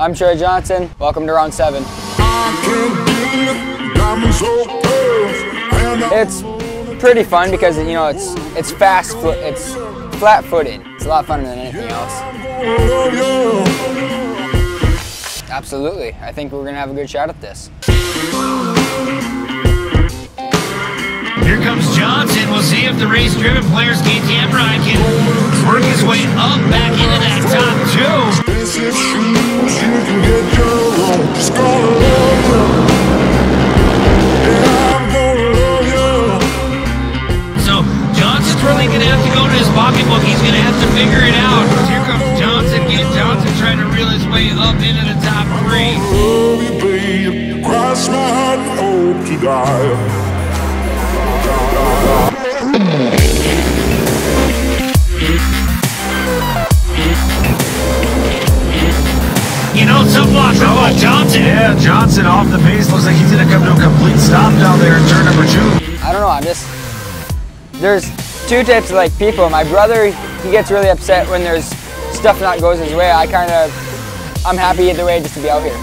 I'm Troy Johnson. Welcome to round seven. It's pretty fun because you know it's it's fast foot it's flat footed. It's a lot funner than anything else. Absolutely. I think we're gonna have a good shot at this. Here comes Johnson. We'll see if the race-driven players, Keith Amrine, can work his way up back into that top two. Up into the top three. Cross my heart and hope to die. You know, some blocks up on Johnson. Yeah, Johnson off the pace. Looks like he's going to come to a complete stop down there in turn number two. I don't know, I'm just there's two types of like people. My brother he gets really upset when there's stuff not goes his way. I kinda I'm happy either way just to be out here.